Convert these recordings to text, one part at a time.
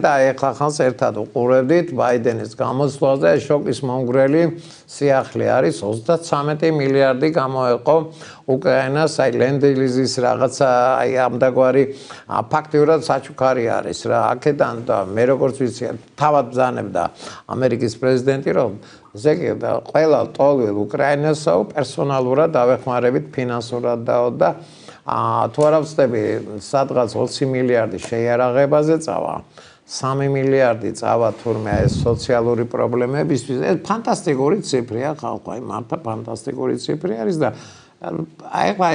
და ეხლა ხანს ერთად უყურებდით ბაიდენის გამოსვლაზე. შოკის მომგვრელი სიახლე არის 33 მილიარდი გამოეყო უკრაინას. აი ლენდლიზის რაღაცა აი ამდაგვარი ფაქტიურად საჩუქარი არის რა. აქედან და მე როგორც ვიცი თავად ბზანებდა ამერიკის პრეზიდენტი რომ ზეგი და ყველა ტოლვილ უკრაინასო პერსონალურად დავეხმარებით ფინანსურად დაო და ა თუ არ ვწდები სადღაც 20 მილიარდი შეიარაღებაზე წავა 3 მილიარდი წავა თურმე ეს სოციალური პრობლემებისთვის. ეს ფანტასტიკური ციფრია ხალხო აი მართლა ფანტასტიკური ციფრი არის და აი ხა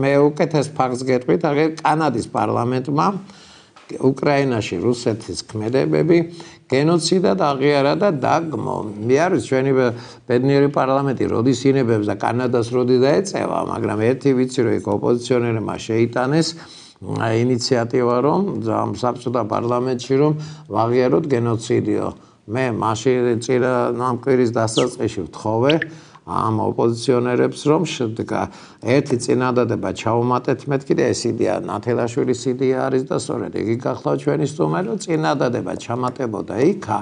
მე უკეთეს ფაქტს გეტყვით აი კანადის პარლამენტმა უკრაინაში რუსეთის ქმედებები გენოციდად აღიარა და დაგმო. მე არის ჩვენი ბედნიერი პარლამენტი როდის ინებებს და კანადას როდი დაეწევა მაგრამ ერთი ვიცი რომ იქ ოპოზიციონერებმა შეიტანეს ინიციატივა რომ საბჭოთა პარლამენტში რომ ვაღიაროთ გენოციდიო. მე მაშინ წირა ნამკვირის დასაწყისში ვთხოვე ამ ოპოზიციონერებს რომ შედგა ერთი წინადადება ჩაუმატეთ მეთქი და ეს იდეა ნათელაშვილის იდეა არის და სწორედ იგი გახლავთ ჩვენი სტუმარი რომ წინადადება ჩამატებოდა იქა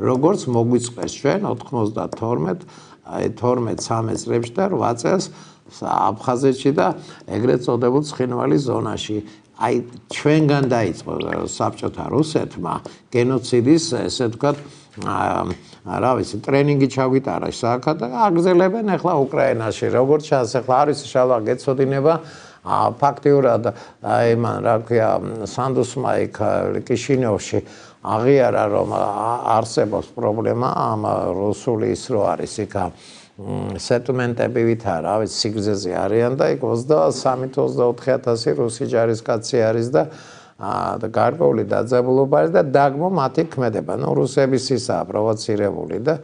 როგორც მოგვიწყეს ჩვენ 92 აი 12 13 წლებში და 8 წელს აფხაზეთში და ეგრეთ წოდებულ ცხინვალის ზონაში. აი ჩვენგან დაიწყო საბჭოთა რუსეთმა გენოციდის ესე ვთქვათ რა ვიცი ტრენინგი ჩაგვიტარა. სააკა და აგზელებენ ახლა უკრაინაში როგორც ჩანს ახლა არის შალა გეცოდინება ფაქტიურად აი მან რა ქვია სანდუსმა იქ კიშინოვში აღიარა რომ არსებობს პრობლემა ამ რუსული ის რო არის იქა სეტუმენტები ვით არა, ვიცი, სიგრძეზე არიან და იქ 23-24000 რუსი ჯარისკაცი არის და და გარკვეული დაძაბულობა არის და დაგმო მათი ქმედება. ნუ რუსების ისაა პროვოცირებული და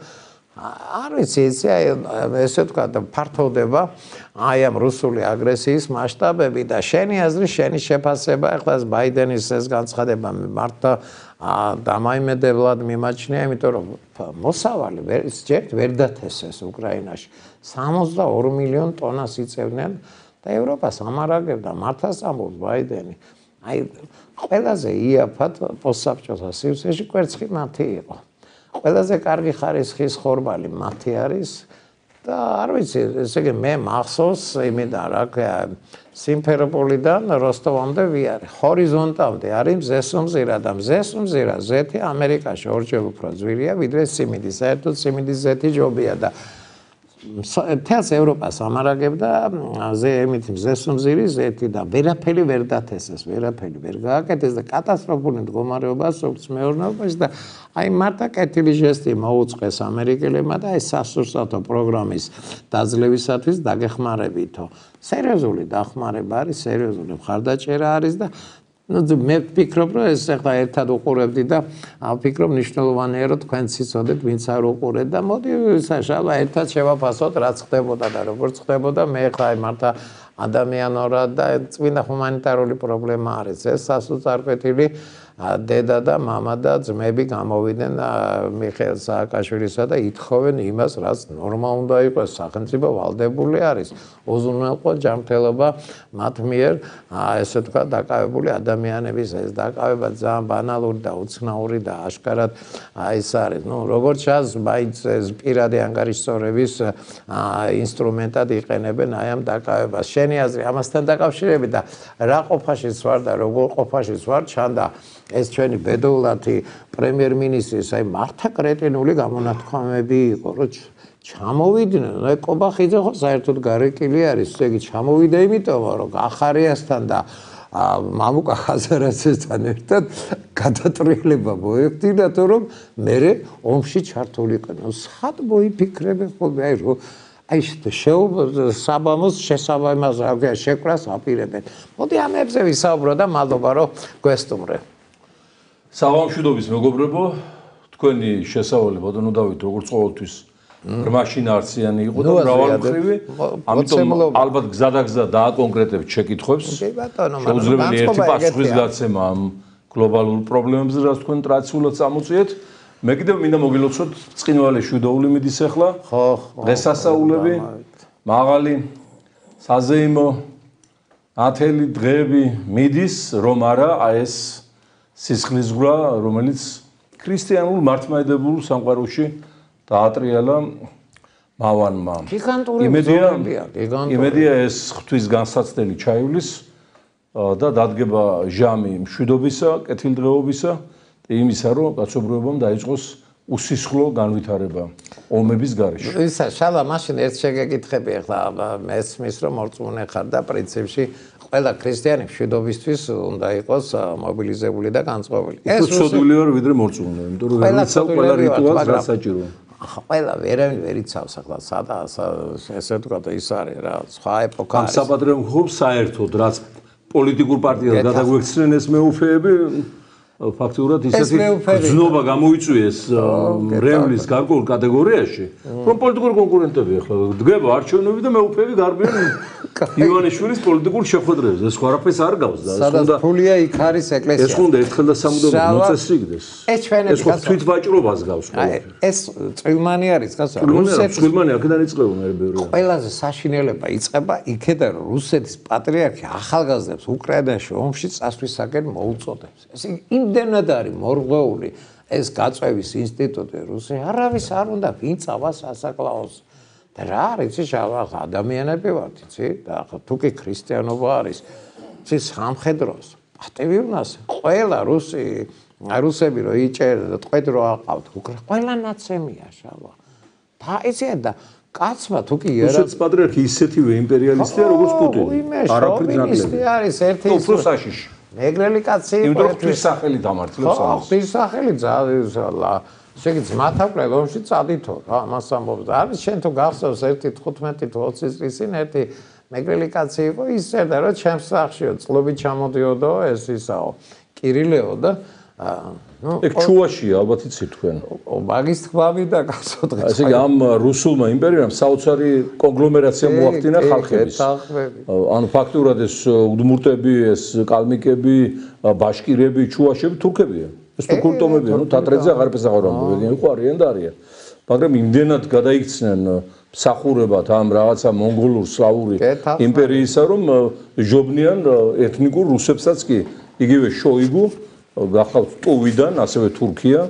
არ ვიცი, ესე თქვა და ფართოვდება აი ამ რუსული აგრესიის მასშტაბები და შენი აზრი, შენი შეფასება, ახლა ეს ბაიდენის ეს განცხადება მართლა დამაიმედებლად მიმაჩნია, იმიტომ რომ მოსავალი ვერ ჯერ ვერ დათესეს უკრაინაში. 62 მილიონ ტონას იწევდნენ და ევროპას ამარაგებდა მართლაც ამბობს ბაიდენი. აი ყველაზე იაფად პოსტსაბჭოთა სივრცეში კვერცხი მათი იყო. ყველაზე კარგი ხარისხის ხორბალი მათი არის და არ ვიცი, ესე იგი მე მახსოვს იმედა რა სიმფეროპოლიდან როსტოვამდე ვიარე. ჰორიზონტამდე არის მზესუმზირა და მზესუმზირა ზეთი ამერიკაში ორჯერ უფრო ძვირია ვიდრე სიმინდი. საერთოდ სიმინდის ზეთი ჯობია და თელს ევროპას ამარაგებდა ზე ემით მზესუმზირი ზეთი და ვერაფერი ვერ დათესეს, ვერაფერი ვერ გააკეთეს და კატასტროფული მდგომარეობა სოფლს მეურნეობაში და აი მარტა კეთილი ჟესტი მოუწყეს ამერიკელებმა და ეს სასურსათო პროგრამის დაძლევისათვის დაგეხმარებითო. სერიოზული დახმარება არის, სერიოზული მხარდაჭერა არის და ну მე ვფიქრობ რომ ეს ახლა ერთად უყურებდი და ვფიქრობ მნიშვნელოვანია რომ თქვენ ციცოდეთ ვინც არ უყურეთ და მოდი საშალა ერთად შევაფასოთ რაც ხდებოდა და როგორ ხდებოდა მე ახლა მართა ადამიანურად და წმინდა ჰუმანიტარული პრობლემა არის ეს სასუწარკვეთილი დედა და мама და ძმები გამოვიდნენ მიხეილ სააკაშვილისა და ითხოვენ იმას, რაც ნორმა უნდა იყოს, სახელმწიფო ვალდებული არის. უზრუნველყო ჯანმრთელობა მათ მიერ, ესე თქვა, დაკავებული ადამიანების ეს დაკავება ძალიან ბანალური და უცნაური და აშკარად ის არის. ნუ როგორც ჩანს, მაინც ეს პირადი ანგარიშსწორების ინსტრუმენტად იყენებენ აი ამ დაკავებას. შენი აზრი ამასთან დაკავშირებით და რა ყოფაშიც ვარ და როგორ ყოფაშიც ვარ, ჩანდა ეს ჩვენი ბედოულათი პრემიერ-მინისტრის აი მართა კრეტინული გამონათქვამები იყო რომ ჩამოვიდნენ. აი კობახიძე ხო საერთოდ გარეკილი არის. ესე იგი ჩამოვიდა იმიტომ რომ ახარიასთან და მამუკა ხაზარაძესთან ერთად გადატრიალება მოექცინა თუ რომ მე ომში ჩართულიყო სად მოიფიქრები ხოლმე? აი რომ აი შეუ საბამოს შესაბამას რა შეკვრას აპირებენ. მოდი ამებზე ვისაუბრო და მადლობა რომ გვესტუმრე საღამშვიდობის მეგობრებო, თქვენი შესავალი ბატონო დავით, როგორც ყოველთვის მაშინ არციანი იყო და მრავალმხრივი. ამიტომ ალბათ გზადაგზა დააკონკრეტებ შეკითხვებს. კი ბატონო, მაგრამ ერთი პასუხის გაცემა ამ გლობალურ პრობლემებზე, რაც თქვენ ტრადიციულად წამოწიეთ. მე კიდევ მინდა მოგილოცოთ წინვალე შვიდოული მიდის ახლა. ხო, ხო. დღესასწაულები მაღალი საზეიმო ათელი დღეები მიდის, რომ არა, აი ეს სისხლისღვრა, რომელიც ქრისტიანულ მართლმადიდებლურ სამყაროში დაატრიალა მავანმა. გიგანტური ბრძოლებია, გიგანტური. იმედია ეს ღვთის განსაცდელი ჩაივლის და დადგება ჟამი მშვიდობისა, კეთილდღეობისა და იმისა, რომ კაცობრიობამ დაიწყოს უსისხლო განვითარება ომების გარეშე. ისა, შალა, მაშინ ერთ შეგეკითხები ახლა მესმის რომ მორწმუნე ხარ და პრინციპში ყველა ქრისტიანი მშვიდობისთვის უნდა იყოს მობილიზებული და განწყობილი. ეს უცოდვილი ვარ ვიდრე მორწმუნე, იმიტომ რომ ვერიცავ ყველა რიტუალს რა საჭიროა. ახლა ყველა ვერავინ ვერ იცავს ახლა სადა ესე თქვა და ის არის რა სხვა ეპოქა არის. ამ საპატრიარქოს საერთოდ რაც პოლიტიკურ პარტიას გადაგვექცნენ ეს მეუფეები ფაქტურად ისეთი ძნობა გამოიწვიეს რევლის გარკვეულ კატეგორიაში, რომ პოლიტიკური კონკურენტები ახლა დგება არჩევნები და მეუფეები გარბიან ივანიშვილის პოლიტიკურ შეხვედრებზე. ეს ხარაფეს არ გავს და ეს უნდა ფულია იქ არის ეკლესია. ეს უნდა ერთხელ და სამუდამოდ მოწესრიგდეს. ეს ჩვენები გასა. ეს თვით ვაჭრობას გავს ყველა. ეს წილმანი არის გასა. რუსეთის წილმანი აქედან იწყება მე ბევრი. ყველაზე საშინელება იწყება იქედან რომ რუსეთის პატრიარქი ახალგაზრდებს უკრაინაში ომში წასვლისაკენ მოუწოდებს. ეს იმდენად არის მორღვეული ეს გაწევის ინსტიტუტი რუსი არავის არ უნდა ვინ წავას ასაკლაოს და რა არის ის ადამიანები ვართ იცი? და ახლა თუ კი ქრისტიანობა არის ის სამხედროს. პატივი უნდას ყველა რუსი რუსები რო იჭერდა და ტყვედ რო აყავთ ყველა ნაცემია შავა და იცი და კაცმა თუ კი ერა რუსეთის პატრიარქი ისეთივე იმპერიალისტია როგორც პუტინი. არაფრით ნაკლები არის ერთი ის უფრო საშიში მეგრელი კაცი იყო იმიტომ რომ სახელი დამართლებს ამას. ხო სახელი ძალა შეგი ძმათა ყველოში წადითო რა ამას ამბობს არის შენ თუ გახსოვს ერთი 15 თუ 20 წლის წინ ერთი მეგრელი კაცი იყო ისერდა რომ ჩემს სახშიო წლობი ჩამოდიოდო ეს ისაო კირილეო და ნუ ეგ ჩუაშია ალბათ იცი თქვენ. მაგის თქმავი და გასოდღე. ასე იგი ამ რუსულმა იმპერიამ საოცარი კონგლომერაცია მოახდინა ხალხების. ანუ ფაქტურად ეს უდმურტები, ეს კალმიკები, ბაშკირები, ჩუაშები თურქებია. ეს თურქული ტომებია, ნუ თატრედზე აღარ ფესაღორობენ, იყო არიან და არიან. მაგრამ იმდენად გადაიქცნენ სახურებად ამ რაღაცა მონღოლურ სლავური იმპერიისა, რომ ჟობნიან ეთნიკურ რუსებსაც კი იგივე შოიგუ გახავთ ტუვიდან, ასევე თურქია,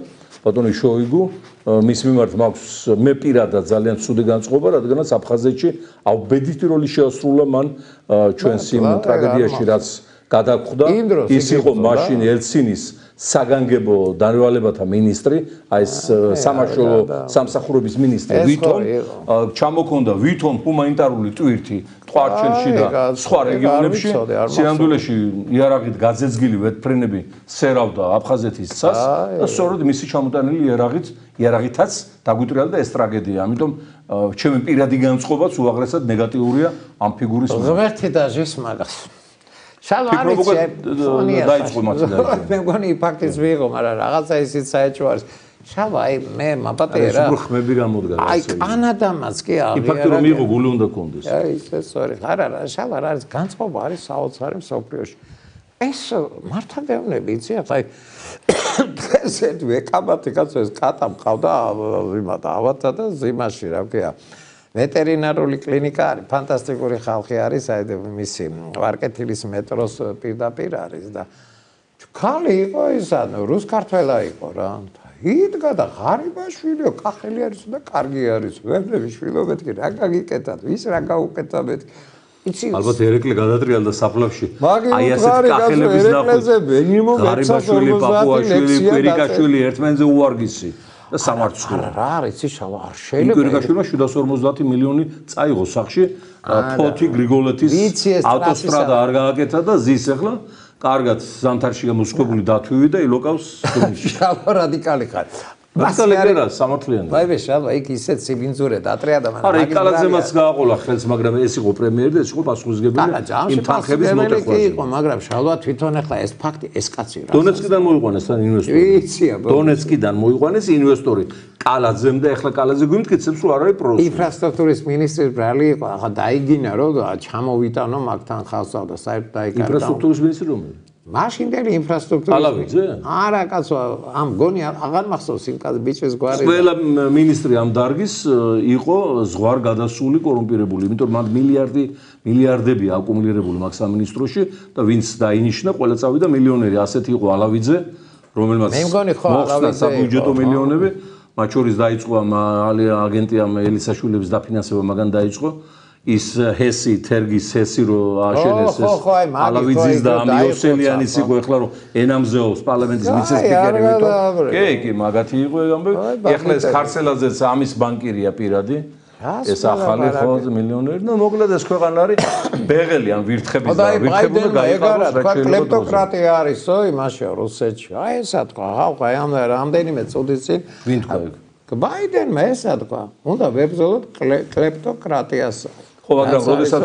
ბატონი შოიგუ, მის მიმართ მაქვს მე პირადად ძალიან ცუდი განწყობა, რადგანაც აფხაზეთში აუბედითი როლი შეასრულა მან ჩვენს იმ ტრაგედიაში, რაც გადაგხვდა. ის იყო მაშინ ელცინის საგანგებო დანერვალებათა ministri, აი ეს სამაშოვო სამსახურების ministri, ვითომ ჩამოქონდა ვითომ ჰუმანიტარული ტვირთი ტყვარჩელში და სხვა რეგიონებში, სიამდვილეში იარაღით გაძეძგილი ვეთფრენები სერავდა აფხაზეთის ცას და სწორედ მისი ჩამოტანილი იარაღით, იარაღითაც დაგვიტრიალა და ეს ტრაგედია. ამიტომ ჩემი პირადი განწყობაც უაღრესად ნეგატიურია ამ ფიგურის მიმართ. ღმერთი დაჟის მაგას. შალო არის დაიწყო მათი და მე მგონი ფაქტიც ვიღო მაგრამ რაღაცა ისიც საერთო არის შალო აი მე მაპატია რა. ეს ხმები გამოდგა აი კანადამაც კი აღია ფაქტი რომ მიიღო გული უნდა კონდეს. აი ეს სწორი არა რა შალო რა არის განწყობა არის საოცარი მსოფლიოში. ეს მართალდევნები იცი აი ესეთ ვეკაბათი კაცო ეს კატა მყავდა იმათ ავათა და ზიმაში რა ვქია ვეტერინარული კლინიკა არის, ფანტასტიკური ხალხი არის, აი მისი ვარკეთილის მეტროს პირდაპირ არის და ქალი იყო ის ანუ რუსკარტველა იყო რა. იდგა და ღარიბაშვილიო, კახელი არის და კარგი არის. ვერნერი შვილობეთ კი რა გაგიკეთათ? ვის რა გაუკეთებთ? იცი ალბათ ერეკლე გადატრიალდა საფლავში. აი ასეთ კახელების ნახვა. ღარიბაშვილი, პაპუაშვილი, კვირიკაშვილი ერთმანეთზე უარგისი. და სამართლო. რა არის ის შავა არ შეიძლება. იგორიკაშვილმა 750 მილიონი წაიღო სახში ფოთი გრიგოლეთის ავტოსტრადა არ გააკეთა და ზის ახლა კარგად ზანთარში გამოსკებული დათვივი და ილოკავს შავა რადიკალი ხარ. ბასალეკერა სამართლიანი. ვაიმე შალვა იქ ისეთ სიბინძურე დატრია და მაგრამ არა იქ კალაძემაც გააყოლა ხელს მაგრამ ეს იყო პრემიერი და ეს იყო პასუხისგებელი იმ თანხების მოტეხვაზე. იყო მაგრამ შალვა თვითონ ახლა ეს ფაქტი ეს კაცი რა. დონეცკიდან მოიყვანეს თან ინვესტორი. იცია დონეცკიდან მოიყვანეს ინვესტორი. კალაძემ და ახლა კალაძე გვიმტკიცებს რომ არ არის პროს. ინფრასტრუქტურის მინისტრის ბრალი იყო ახლა დაიგინა რომ ჩამოვიტანო მაგთან ხალხსა და საერთოდ დაიგარო. ინფრასტრუქტურის მინისტრი რომელი? მაშინდელი ინფრასტრუქტურა ალავიძე? არა კაცო, ამ გონი აღარ მახსოვს იმ კაც ბიჭის გვარი. ყველა მინისტრი ამ დარგის იყო ზღვარ გადასული კორუმპირებული, იმიტომ რომ მილიარდი მილიარდები აკუმულირებული მაქვს ამ მინისტროში და ვინც დაინიშნა, ყველა წავიდა მილიონერი, ასეთი იყო ალავიძე, რომელმაც მე მგონი ხო ალავიძე საბიუჯეტო მილიონები, მათ შორის დაიწყო ამ აგენტიამ ელისაშვილების დაფინანსება მაგან დაიწყო. ის ჰესი თერგის ჰესი რო აშენეს ეს ალავიძის და ამიოსელიანის იყო ეხლა რომ ენამზეობს პარლამენტის ვიცე-სპიკერი ვიტო კი კი მაგათი იყო ამბე ეხლა ეს ხარცელაძეც ამის ბანკირია პირადი. ეს ახალი ხო მილიონერი. და მოკლედ ეს ქვეყანა არის ბეღელი ან ვირთხების და ვირთხებული გაიყაროს რა კლეპტოკრატია არისო იმაში რუსეთში. აი ესა თქვა ხა ამ რამდენიმე წუთის წინ. ვინ თქვა ბაიდენმა ესა თქვა უნდა ვებრძოლოთ კლეპტოკრატიას ხო მაგრამ როდესაც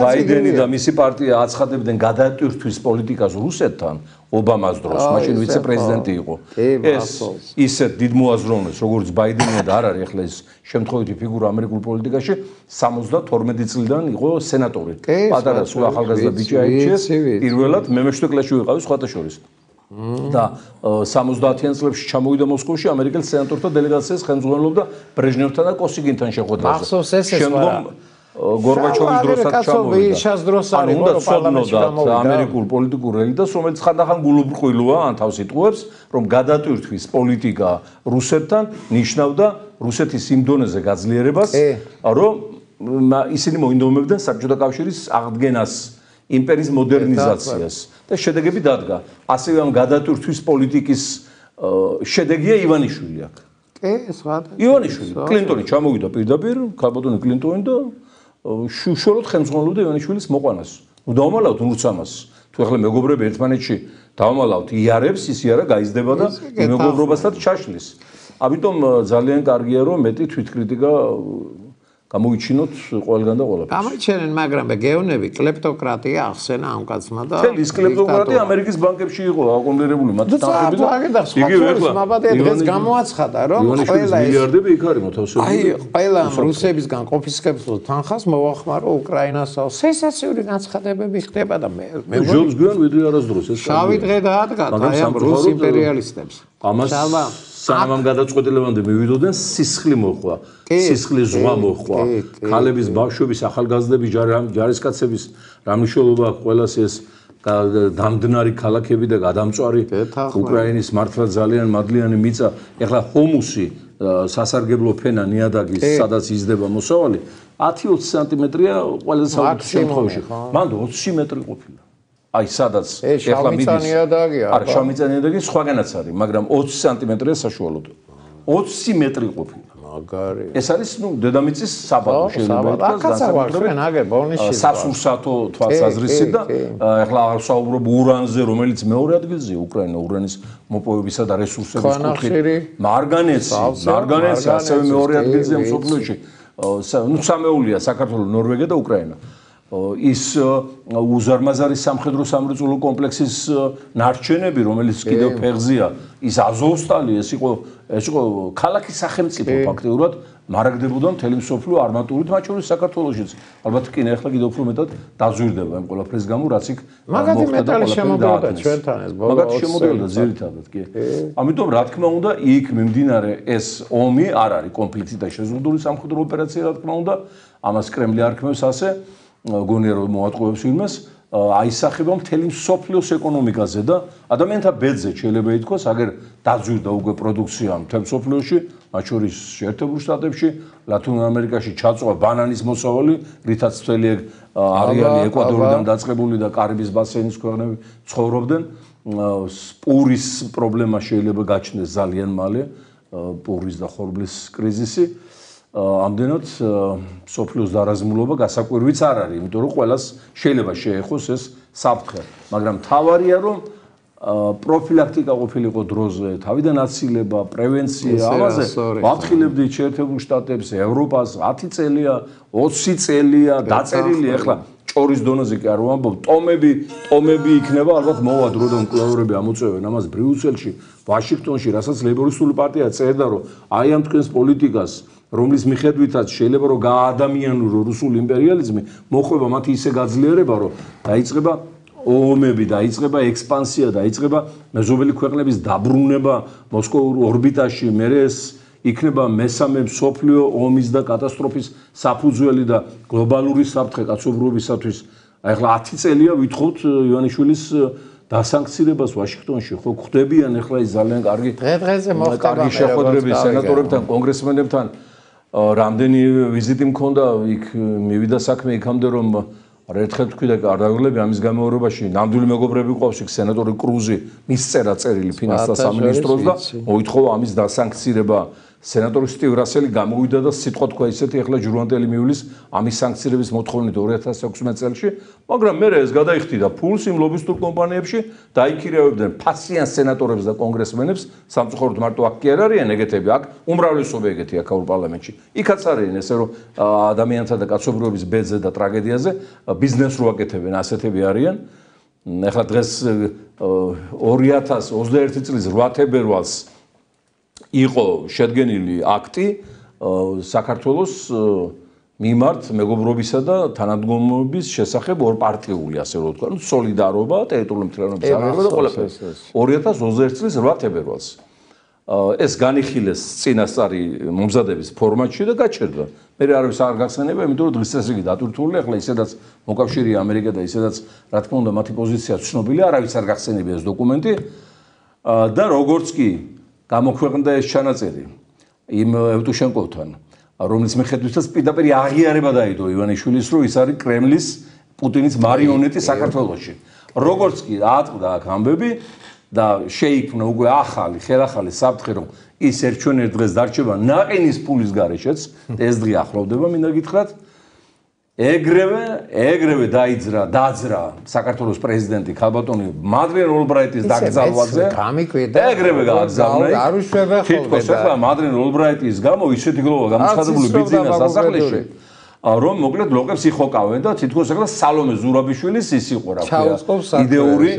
ბაიდენი და მისი პარტია აცხადებდნენ გადატვირთვის პოლიტიკას რუსეთთან ობამას დროს მაშინ ვიცე-პრეზიდენტი იყო. ეს ისეთ დიდ მოაზროვნეს როგორც ბაიდენი და არ არის ახლა ეს შემთხვევითი ფიგურა ამერიკულ პოლიტიკაში 72 წლიდან იყო სენატორი. პატარა სულ ახალგაზრდა ბიჭი აიჩეს პირველად მე-8 კლასში ვიყავი სხვათა შორის. და 70-იან წლებში ჩამოვიდა მოსკოვში ამერიკელ სენატორთა დელეგაციას ხელმძღვანელობდა ბრეჟნევთან და კოსიგინთან შეხვედრაზე. ახსოვს ეს ეს მაგრამ გორბაჩოვის დროსაც ჩამოვიდა. შას დროს არის უნდა ცოდნოდათ ამერიკულ პოლიტიკურ ელიტას, რომელიც ხანდახან გულუბრყვილოა ან თავს იტყუებს, რომ გადატვირთვის პოლიტიკა რუსეთთან ნიშნავდა რუსეთის იმ დონეზე გაძლიერებას, რომ ისინი მოინდომებდნენ საბჭოთა კავშირის აღდგენას, იმპერიის მოდერნიზაციას და შედეგები დადგა. ასევე ამ გადატვირთვის პოლიტიკის შედეგია ივანიშვილი აქ. კი, სხვა. ივანიშვილი, კლინტონი ჩამოვიდა პირდაპირ, ქალბატონი კლინტონი და შუშოროთ ხელმძღვანელობდა ივანიშვილის მოყვანას. ნუ დავმალავთ ნურცამას. თუ ახლა მეგობრები ერთმანეთში დავმალავთ იარებს, ის იარა გაიზდება და მეგობრობასაც ჩაშლის. ამიტომ ძალიან კარგია რომ მეტი თვითკრიტიკა გამოიჩინოთ ყველგან და ყველაფერს. გამოიჩენენ, მაგრამ გეონები კლეპტოკრატია ახსენა ამ კაცმა და ეს კლეპტოკრატია ამერიკის ბანკებში იყო აკონდერებული მათ თანხები და იგი ეხლა მაბადე დღეს გამოაცხადა რომ ყველა ეს მილიარდები იქ არის მოთავსებული. აი ყველა რუსებისგან კონფისკებულ თანხას მოახმარო უკრაინასა. სენსაციური განცხადებები ხდება და მე მე ჯობს გვიან ვიდრე არასდროს ეს შავი დღე დაადგა აი ამ რუს იმპერიალისტებს. ამას სანამ გადაწყვეტილებამდე მივიდოდნენ სისხლი მოხვა სისხლის ზღვა მოხვა ქალების ბავშვების ახალგაზრდების ჯარისკაცების რამიშოლობა ყველას ეს დამდნარი ქალაქები და გადამწვარი უკრაინის მართლა ძალიან მადლიანი მიწა. ეხლა ჰომუსი სასარგებლო ფენა ნიადაგის სადაც იზრდება მოსავალი 10-20 სანტიმეტრია ყველა შემთხვევაში. მანდ 20 მეტრი ყოფილა აი სადაც ეხლა მიდის არა შავმიწანიადაგი სხვაგანაც არის მაგრამ 20 სანტიმეტრია საშუალოდ. 20 მეტრი ყოფილა. მაგარი. ეს არის ნუ დედამიწის საბადო შეიძლება განსაკუთრებით ნაგებ ბონიში სასურსათო თვალსაზრისი და ეხლა აღარ საუბრობ ურანზე რომელიც მეორე ადგილზეა უკრაინა ურანის მოპოვებისა და რესურსების კუთხით. მარგანეცი მარგანეცი ასევე მეორე ადგილზეა მსოფლიოში. ნუ სამეულია საქართველოს ნორვეგია და უკრაინა ის უზარმაზარი სამხედრო სამრეწველო კომპლექსის ნარჩენები, რომელიც კიდევ ფეხზია, ის აზოვსტალი, ეს იყო ეს იყო ქალაქის სახელმწიფო ფაქტიურად. მარაგდებოდა მთელი მსოფლიო არმატურით, მათ შორის საქართველოსიც. ალბათ კი ახლა კიდევ უფრო მეტად დაზვირდება იმ ყველაფრის გამო, რაც იქ მაგათი მეტალი შემოდიოდა ჩვენთან ეს ბოლო 20 მაგათი შემოდიოდა ძირითადად, კი. ამიტომ რა თქმა უნდა, იქ მიმდინარე ეს ომი არ არის კონფლიქტი და შეზღუდული სამხედრო ოპერაცია, რა თქმა უნდა, ამას კრემლი არქმევს ასე. გონია რომ მოატყუებს იმას აისახება მთელი სოფლიოს ეკონომიკაზე და ადამიანთა ბედზე შეიძლება ითქვას, აგერ დაძვირდა უკვე პროდუქცია მთელ სოფლიოში, მათ შორის შეერთებულ შტატებში, ლათინურ ამერიკაში ჩაწვა ბანანის მოსავალი, რითაც მთელი არიანი ეკვადორიდან დაწყებული და კარიბის ბასეინის ქვეყნები ცხოვრობდნენ. პურის პრობლემა შეიძლება გაჩნდეს ძალიან მალე, პურის და ხორბლის კრიზისი. ამდენად სოფლიოს დარაზმულობა გასაკვირვიც არ არის, იმიტომ რომ ყოველას შეიძლება შეეხოს ეს საფრთხე, მაგრამ თავარია რომ პროფილაქტიკა ყოფილიყო დროზე, თავიდან აცილება, პრევენცია, ამაზე ვაფრთხილებდი შეერთებულ შტატებს, ევროპას 10 წელია, 20 წელია დაწერილი, ახლა ჭორის დონეზე კი არ ვამბობ, ტომები, ტომები იქნება, ალბათ მოვა დრო და მკვლევრები ამოწევენ. ამას ბრიუსელში, ვაშინგტონში, რასაც ლეიბორისტული პარტია წერდა, რომ აი ამ თქვენს პოლიტიკას რომლის მიხედვითაც შეიძლება რომ გაადამიანურო რუსული იმპერიალიზმი, მოხდება მათი ისე გაძლიერება, რომ დაიწყება ომები დაიწყება, ექსპანსია დაიწყება, მეზობელი ქვეყნების დაბრუნება მოსკოვურ ორბიტაში, მერე ეს იქნება მესამე მსოფლიო ომის და კატასტროფის საფუძველი და გლობალური საფრთხე კაცობრიობისათვის. აი ახლა 10 წელია ვითხოვთ ივანიშვილის დასანქცირებას ვაშინგტონში. ხო ხვდებიან ახლა ის ძალიან კარგი დღე-დღეზე მოხდება კარგი შეხვედრები სენატორებთან, კონგრესმენებთან. რამდენი ვიზიტი მქონდა? იქ მივიდა საქმე იქამდე რომ არა ერთხელ თქვი და კარდაგლები ამის გამეორებაში ნამდვილი მეგობრები ყავს იქ სენატორი კრუზი მისწერა წერილი ფინანსთა სამინისტროს და მოითხოვა ამის დასანქცირება სენატორი სტივ რასელი გამოვიდა და სიტყვა თქვა ისეთი ახლა ჯურვანტელი მიulis ამის სანქციების მოთხოვნით 2016 წელს მაგრამ მე ეს გადაიხდიდა ფულს იმ ლობისტურ კომპანიებში დაიქირავებდნენ ფასიან სენატორებს და კონგრესმენებს სამწუხაროდ მარტო აქ კი არ არიან ეგეთები აქ უმრავლესობა ეგეთი აქაურ პარლამენტში. იქაც არიან ესე რომ ადამიანთა და კაცობრიობის ბედზე და ტრაგედიაზე ბიზნეს რო აკეთებენ ასეთები არიან. ახლა დღეს 2021 წლის 8 თებერვალს იყო შედგენილი აქტი საქართველოს მიმართ მეგობრობისა და თანამდგომობის შესახებ ორპარტიული, ასე რომ ვთქვა, სოლიდარობა ტერიტორიული მთლიანობის აღება და ყველაფერი. 2021 წლის 8 თებერვალს. ეს განიხილეს წინასწარი მომზადების ფორმატში და გაჩერდა. მე არავის არ გახსენება, იმიტომ რომ დღეს ეს იგი დატვირთული, ახლა ისედაც მოკავშირეა ამერიკა და ისედაც რა თქმა უნდა მათი პოზიცია ცნობილია, არავის არ გახსენებია ეს დოკუმენტი. და როგორც კი გამოქვეყნდა ეს ჩანაწერი იმ ევტუშენკოვთან, რომლის მიხედვითაც პირდაპირ აღიარება დაიდო ივანიშვილის, რომ ის არის კრემლის პუტინის მარიონეტი საქართველოში. როგორც კი ატყდა აქ ამბები და შეიქმნა უკვე ახალი, ხელახალი საფრთხე, რომ ის ერთჩვენერ დღეს დარჩება ნაყინის ფულის გარეშეც, ეს დღე ახლოვდება, მინდა გითხრათ. ეგრევე, ეგრევე დაიძრა, დაძრა საქართველოს პრეზიდენტი ქალბატონი მადრენ ოლბრაიტის დაკრძალვაზე. ეგრევე გააგზავნა. არ უშვება ხოლმე. თითქოს ახლა მადრენ ოლბრაიტის გამო ისეთი გლოვა გამოცხადებული ბიზნეს სასახლეში. რომ მოკლედ ლოკებს იხოკავენ და თითქოს ახლა სალომე ზურაბიშვილის ის იყო რა ქვია. იდეური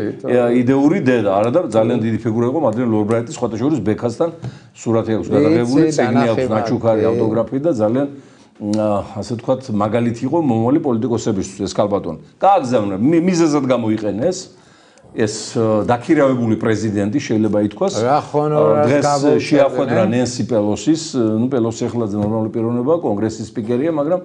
იდეური დედა, არა და ძალიან დიდი ფიგურა იყო მადრენ ოლბრაიტის ხოთა შორის ბექასთან სურათი აქვს გადაღებული, წიგნი აქვს ნაჩუქარი ავტოგრაფი და ძალიან ასე ვთქვათ, მაგალითი იყო მომავალი პოლიტიკოსებისთვის ეს კალბატონი. გააგზავნა, მიზეზად გამოიყენეს ეს დაქირავებული პრეზიდენტი შეიძლება ითქვას. რა ხონორას დღეს შეახვედრა ნენსი პელოსის, ნუ პელოსი ახლა ნორმალური პიროვნებაა, კონგრესის სპიკერია, მაგრამ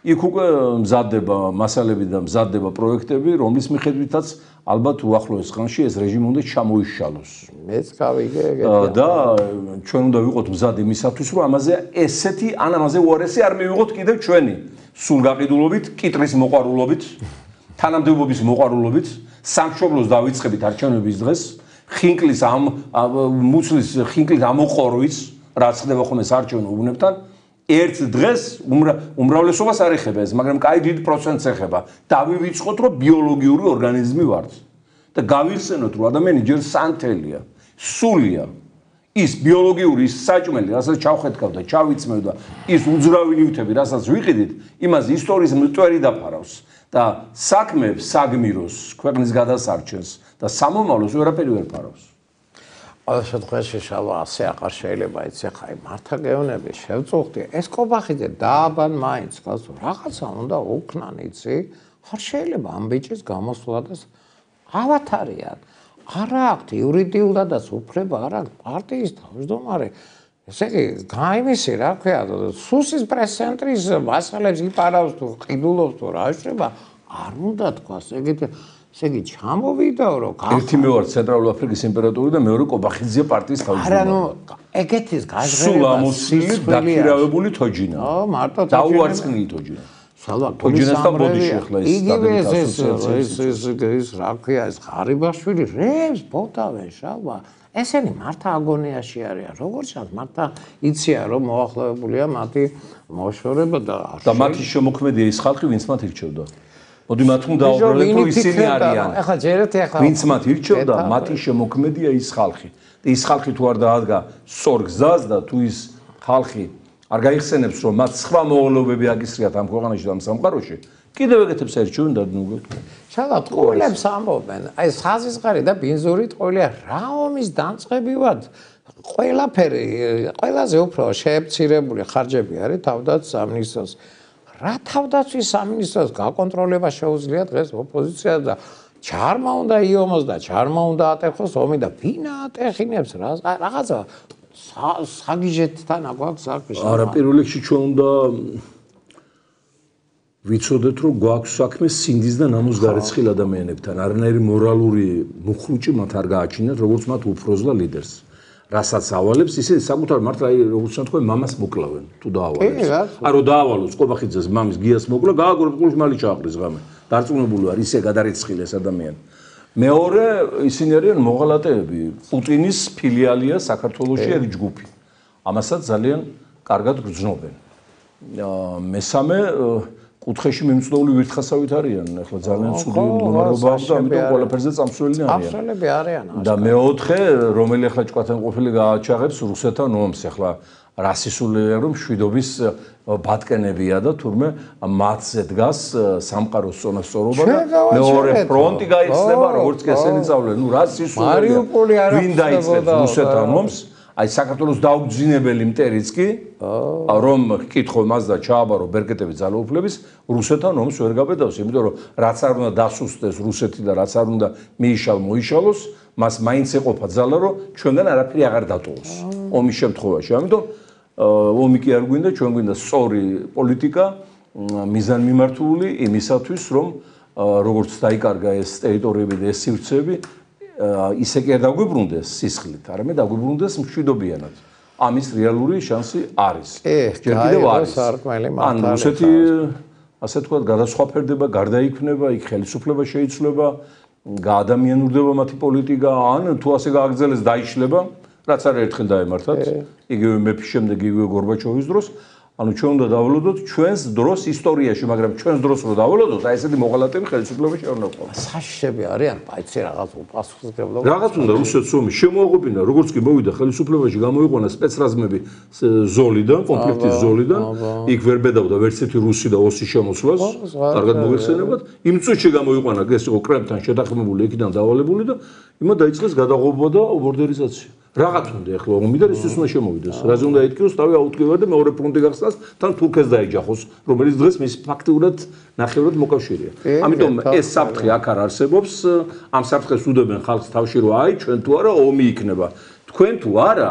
იქ უკვე მზადდება მასალები და მზადდება პროექტები, რომლის მიხედვითაც ალბათ უახლოეს ხანში ეს რეჟიმი უნდა ჩამოიშალოს. მეც გავიგე ეგეთი. და ჩვენ უნდა ვიყოთ მზად იმისათვის, რომ ამაზე ესეთი ან ამაზე უარესი არ მივიღოთ კიდევ ჩვენი სულ გაყიდულობით, კიტრის მოყარულობით, თანამდებობის მოყარულობით, სამშობლოს დავიწყებით არჩევნების დღეს, ხინკლის ამ მუცლის ხინკლის ამოყორვის, რაც ხდება ხოლმე საარჩევნო უბნებთან. ერთ დღეს უმრავლესობას არ ეხება ეს, მაგრამ კაი დიდ პროცენტს ეხება. დავივიწყოთ, რომ ბიოლოგიური ორგანიზმი ვართ. და გავიხსენოთ, რომ ადამიანი ჯერ სანთელია, სულია. ის ბიოლოგიური საჭმელი, რასაც ჩავხედავ და ჩავიწმევ და ის უძრავი ნივთები, რასაც ვიყიდით, იმას ისტორიის მწვერი დაფარავს და საქმებს საგმიროს, ქვეყნის გადასარჩენს და სამომავლოს ვერაფერი ვერ ფარავს. ყველა შემთხვევაში შალვა ასე აღარ შეიძლება იცი ხა აი მართა გეონები შევწუხდი. ეს კობახიძე დააბან მაინც გას რაღაცა უნდა უკნან იცი? ხარ შეიძლება ამ ბიჭის გამოსვლა და ავათარიან არა აქვს იურიდიულადაც უფლება არა პარტიის თავმჯდომარე. ესე იგი გაიმისი რა ქვია სუსის პრეს-ცენტრის მასალებს იპარავს თუ ყიდულობს თუ რა შეიძლება? არ უნდა თქვას ეგეთი ესე იგი ჩამოვიდაო რომ ერთი მე ვარ ცენტრალურ აფრიკის იმპერატორი და მეორე კობახიძე პარტიის თავმჯდომარე. არა ნუ ეგეთის გაჟღერება სულ ამოსილი დაქირავებული თოჯინა. ო მარტო თოჯინა. დაუარცხნილი თოჯინა. სალვა თოჯინასთან ბოდიში ახლა ის იგივე ეს ეს ეს ეს რა ქვია ეს ღარიბაშვილი რებს ბოთავენ შალვა ესენი მართა აგონიაში არიან როგორც ჩანს მართა იციან რომ მოახლოებულია მათი მოშორება და და მათი შემოქმედია ის ხალხი ვინც მათ ირჩევდა მოდი მათ უნდა აუბრალეთ რომ ისინი არიან. ახლა ჯერეთ ახლა ვინც მათ ირჩევდა, მათი შემოქმედია ის ხალხი. ის ხალხი თუ არ დაადგა სწორ გზას და თუ ის ხალხი არ გაიხსენებს რომ მათ სხვა მოვლობები აკისრიათ ამ ქვეყანაში და ამ სამყაროში, კიდევ ეგეთებს ერჩევენ და ნუ ჩალა ტყუილებს ამბობენ. აი ხაზისყარი და ბინზური ტყუილია რა ომის დამწყებივად ყველაფერი ყველაზე უფრო შეებცირებული ხარჯები არის თავდაც სამინისტროს რა თავდაცვის სამინისტროს გაკონტროლება შეუძლია დღეს ოპოზიცია და ჩარმა უნდა იომოს და ჩარმა უნდა ატეხოს ომი და ვინა ატეხინებს? რა რაღაცა საგიჟეთთან აგვაქვს საქმე არა პირველ რიგში ჩვენ უნდა ვიცოდეთ რომ გვაქვს საქმე სინდის და ნამუს გარეცხილ ადამიანებთან. არანაირი მორალური მუხრუჭი მათ არ გააჩინათ როგორც მათ უფროს და ლიდერს რასაც ავალებს ისე საკუთარ მართლა აი როგორც თქვენ მამას მოკლავენ თუ დაავალებს. აი რომ დაავალოს ყობახიძეს მამის გიას მოკლა გააგორებს ყურს მალი ჩაყრის ღამე. დარწმუნებული ვარ ისე გადარეცხილ ეს ადამიანი მეორე ისინი არიან მოღალატეები პუტინის ფილიალია საქართველოსი ეგ ჯგუფი. ამასაც ძალიან კარგად გრძნობენ. მესამე კუთხეში მიმწდოული ვირთხასავით არიან ახლა ძალიან ცუდი მდგომარეობა აქვს და ამიტომ ყველაფერზე წამსვლელი არიან. აბსოლუტები არიან და მეოთხე რომელი ახლა ჭკვათან ყოფილი გააჩაღებს რუსეთთან ომს ახლა რასისულია რომ შვიდობის ბატკენებია და თურმე მათზე დგას სამყაროს წონასწორობა და მეორე ფრონტი გაიხსნება როგორც კესენი წავლე. ნუ რასისულია ვინ დაიწყებს რუსეთთან ომს აი საქართველოს დაუგზინებელი მტერიც კი რომ კითხო მას და ჩააბარო ბერკეტები ძალაუფლების რუსეთთან ომს ვერ გაბედავს იმიტომ რომ რაც არ უნდა დასუსტდეს რუსეთი და რაც არ უნდა მიიშალ მოიშალოს მას მაინც ეყოფა ძალა რომ ჩვენგან არაფერი აღარ დატოვოს. ომის შემთხვევაში. ამიტომ ომი კი არ გვინდა, ჩვენ გვინდა სწორი პოლიტიკა, მიზანმიმართული იმისათვის, რომ როგორც დაიკარგა ეს ტერიტორიები და ეს სივრცეები, ისე კი არ დაგვიბრუნდეს სისხლით, არამედ დაგვიბრუნდეს მშვიდობიანად. ამის რეალური შანსი არის. ჯერ კიდევ არის. ან რუსეთი ასე თქვა გადასხვაფერდება, გარდაიქმნება, იქ ხელისუფლება შეიცვლება, გაადამიანურდება მათი პოლიტიკა, ან თუ ასე გააგრძელეს დაიშლება. რაც არ ერთხელ დაემართათ იგივე მეფის შემდეგ იგივე გორბაჩოვის დროს ანუ ჩვენ უნდა დავალოდოთ ჩვენს დროს ისტორიაში მაგრამ ჩვენს დროს რო დავალოდოთ აი ესეთი მოღალატეები ხელისუფლების შეურნეყოფა საშშები არიან პაიცი რაღაც უპასუხისმგებლობა რაღაც უნდა რუსეთს ომი შემოაღობინა როგორც კი მოვიდა ხელისუფლებაში გამოიყვანა სპეცრაზმები ზოლიდან კონფლიქტის ზოლიდან იქ ვერ ბედავდა ვერცერთი რუსი და ოსი შემოსვლას კარგად მოიხსენებათ. იმ წუთში გამოიყვანა ეს იყო კრემთან შეთანხმებული იქიდან დავალებული და იმა დაიწყეს გადაღობა და ბორდერიზაცია რაღაც უნდა ახლა ომი და ის უნდა შემოვიდეს. რაზე უნდა ეთქიოს, თავი აუტკივა და მეორე ფრონტი გახსნას, თან თურქეს დაეჯახოს, რომელიც დღეს მის ფაქტიურად ნახევრად მოკავშირეა. ამიტომ ეს საფრთხე აქ არ არსებობს. ამ საფრთხეს უდობენ ხალხს თავში რომ აი ჩვენ თუ არა ომი იქნება. თქვენ თუ არა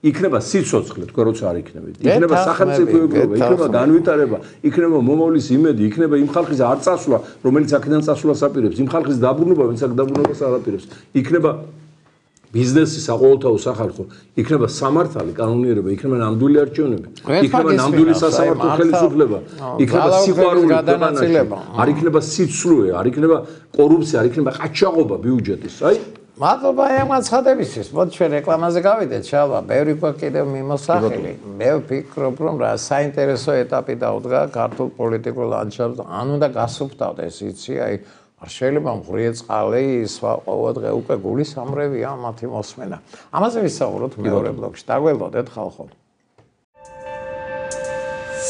იქნება სიცოცხლე თქვენ როცა არ იქნებით. იქნება სახელმწიფოებრობა, იქნება განვითარება, იქნება მომავლის იმედი, იქნება იმ ხალხის არ წასვლა, რომელიც აქედან წასვლას აპირებს, იმ ხალხის დაბრუნება, ვინც აქ დაბრუნებას არ აპირებს. იქნება ბიზნესი საყოველთაო სახალხო იქნება სამართალი კანონიერება იქნება ნამდვილი არჩევნები იქნება ნამდვილი სასამართლო ხელისუფლება იქნება სიყვარული გადანაწილება არ იქნება სიცრუე არ იქნება კორუფცია არ იქნება ყაჩაღობა ბიუჯეტის აი მადლობა ამ განცხადებისთვის. მოდი ჩვენ რეკლამაზე გავიდეთ, შალვა. ბევრი ყო კიდევ მიმოსახელი. მე ვფიქრობ, რომ რა საინტერესო ეტაპი დაუდგა ქართულ პოლიტიკურ ლანდშაფტს. ან უნდა გასუფთავდეს, იცი, აი არ შეიძლება მღრიე წყალი სხვა ყოველდღე უკვე გულის ამრევია მათი მოსმენა. ამაზე ვისაუბროთ მეორე ბლოკში. დაგველოდეთ ხალხო.